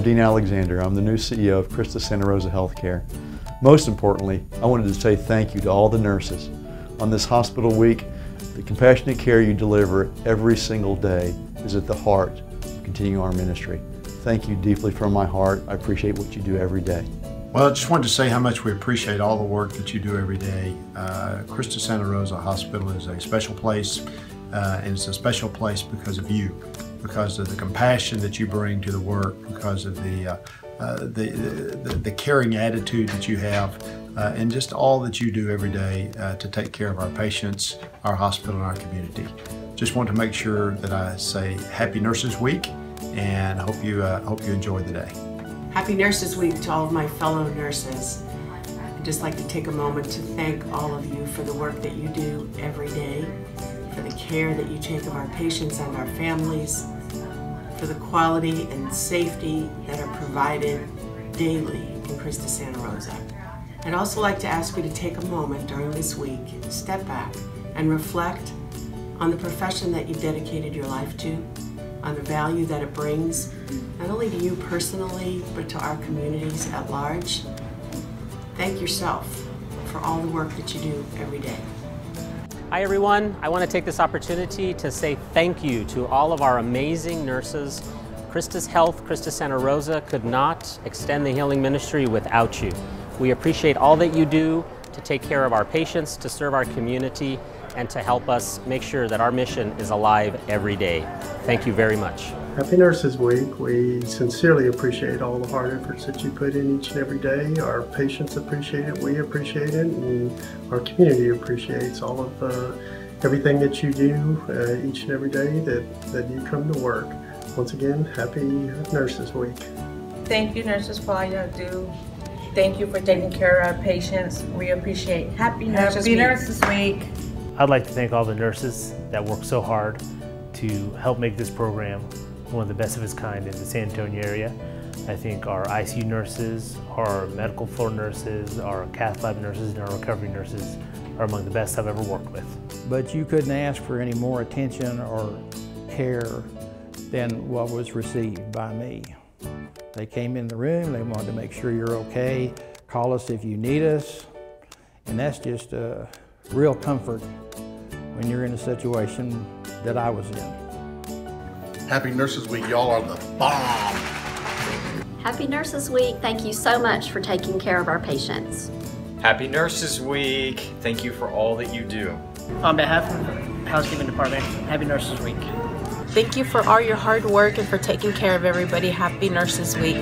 I'm Dean Alexander. I'm the new CEO of Christus Santa Rosa Healthcare. Most importantly, I wanted to say thank you to all the nurses. On this hospital week, the compassionate care you deliver every single day is at the heart of continuing our ministry. Thank you deeply from my heart. I appreciate what you do every day. Well, I just wanted to say how much we appreciate all the work that you do every day. Uh, Santa Rosa Hospital is a special place, uh, and it's a special place because of you, because of the compassion that you bring to the work, because of the uh, uh the, the, the, caring attitude that you have, uh, and just all that you do every day uh, to take care of our patients, our hospital, and our community. Just want to make sure that I say Happy Nurses Week, and hope you hope you enjoy the day. Happy Nurses Week to all of my fellow nurses. I'd just like to take a moment to thank all of you for the work that you do every day, for the care that you take of our patients and our families, for the quality and safety that are provided daily in Christus Santa Rosa. I'd also like to ask you to take a moment during this week, step back, and reflect on the profession that you've dedicated your life to, on the value that it brings, not only to you personally, but to our communities at large. Thank yourself for all the work that you do every day. Hi everyone, I want to take this opportunity to say thank you to all of our amazing nurses. Christus Health, Christus Santa Rosa could not extend the healing ministry without you. We appreciate all that you do to take care of our patients, to serve our community, and to help us make sure that our mission is alive every day. Thank you very much. Happy Nurses Week. We sincerely appreciate all the hard efforts that you put in each and every day. Our patients appreciate it, we appreciate it, and our community appreciates all of uh, everything that you do uh, each and every day that, that you come to work. Once again, Happy Nurses Week. Thank you, nurses, for all you do. Thank you for taking care of our patients. We appreciate Happy Nurses Happy Week. Nurses Week. I'd like to thank all the nurses that work so hard to help make this program one of the best of its kind in the San Antonio area. I think our ICU nurses, our medical floor nurses, our cath lab nurses, and our recovery nurses are among the best I've ever worked with. But you couldn't ask for any more attention or care than what was received by me. They came in the room, they wanted to make sure you're okay, call us if you need us, and that's just a real comfort when you're in a situation that I was in. Happy Nurses Week. Y'all are the bomb. Happy Nurses Week. Thank you so much for taking care of our patients. Happy Nurses Week. Thank you for all that you do. On behalf of the Housekeeping Department, Happy Nurses Week. Thank you for all your hard work and for taking care of everybody. Happy Nurses Week.